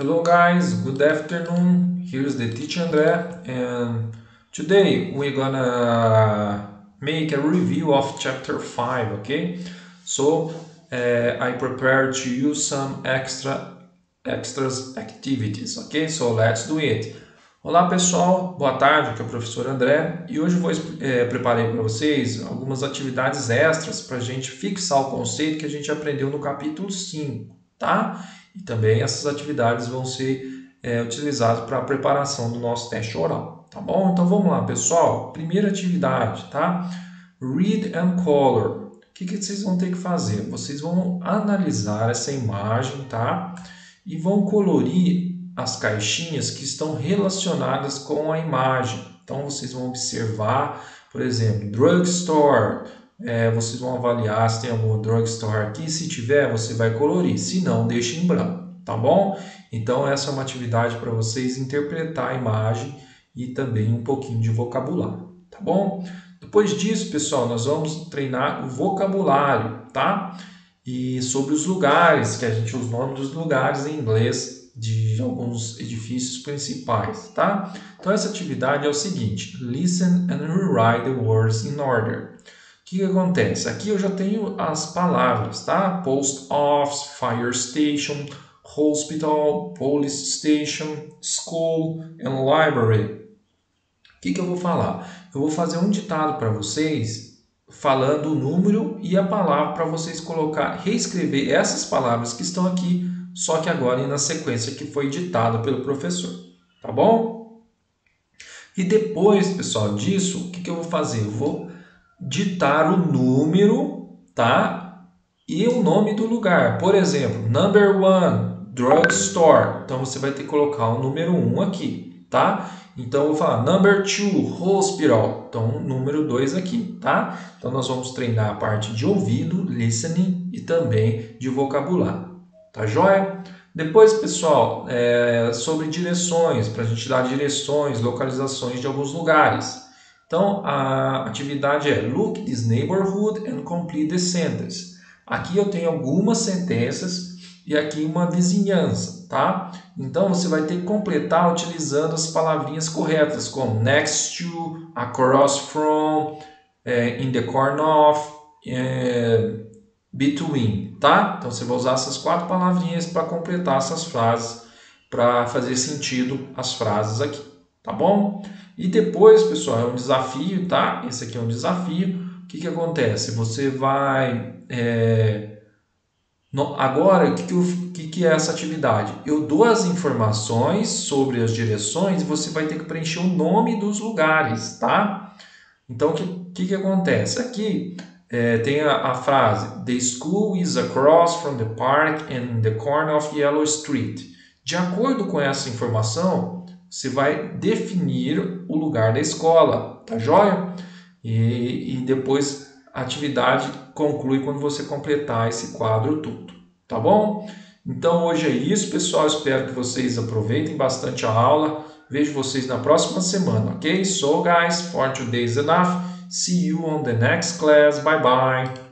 Hello guys, good afternoon. Here's the teacher André and today we're gonna make a review of chapter 5, okay? So uh, I prepared to use some extra extras activities, okay? So let's do it. Olá pessoal, boa tarde, aqui é o professor André e hoje vou é, preparei para vocês algumas atividades extras para a gente fixar o conceito que a gente aprendeu no capítulo 5, tá? E também essas atividades vão ser é, utilizadas para a preparação do nosso teste oral, tá bom? Então vamos lá pessoal, primeira atividade, tá? Read and color. O que, que vocês vão ter que fazer? Vocês vão analisar essa imagem, tá? E vão colorir as caixinhas que estão relacionadas com a imagem. Então vocês vão observar, por exemplo, drugstore. É, vocês vão avaliar se tem algum drugstore aqui. Se tiver, você vai colorir. Se não, deixe em branco, tá bom? Então essa é uma atividade para vocês interpretar a imagem e também um pouquinho de vocabulário, tá bom? Depois disso, pessoal, nós vamos treinar o vocabulário, tá? E sobre os lugares, que a gente os nomes dos lugares em inglês de alguns edifícios principais, tá? Então essa atividade é o seguinte: listen and rewrite the words in order. Que, que acontece? Aqui eu já tenho as palavras, tá? Post office, fire station, hospital, police station, school and library. O que, que eu vou falar? Eu vou fazer um ditado para vocês falando o número e a palavra para vocês colocar, reescrever essas palavras que estão aqui só que agora na sequência que foi ditada pelo professor, tá bom? E depois, pessoal, disso, o que, que eu vou fazer? Eu vou ditar o número, tá? E o nome do lugar. Por exemplo, number one, drugstore. Então você vai ter que colocar o número 1 um aqui, tá? Então eu vou falar number two, hospital. Então número 2 aqui, tá? Então nós vamos treinar a parte de ouvido, listening e também de vocabulário. Tá joia? Depois, pessoal, é, sobre direções, para a gente dar direções, localizações de alguns lugares. Então, a atividade é Look this neighborhood and complete the sentence. Aqui eu tenho algumas sentenças e aqui uma vizinhança, tá? Então, você vai ter que completar utilizando as palavrinhas corretas, como next to, across from, é, in the corner of, é, between, tá? Então você vai usar essas quatro palavrinhas para completar essas frases, para fazer sentido as frases aqui, tá bom? E depois, pessoal, é um desafio, tá? Esse aqui é um desafio. O que, que acontece? Você vai. É... No, agora, o que, que, que, que é essa atividade? Eu dou as informações sobre as direções e você vai ter que preencher o nome dos lugares, tá? Então, o que, que, que acontece? Aqui é, tem a, a, frase The school is across from the park and the corner of Yellow Street. De acordo com essa informação, você vai definir o lugar da escola, tá joia? E, e depois a atividade conclui quando você completar esse quadro todo, tá bom? Então hoje é isso, pessoal. Espero que vocês aproveitem bastante a aula. Vejo vocês na próxima semana, ok? So, guys, for today's enough. See you on the next class. Bye bye.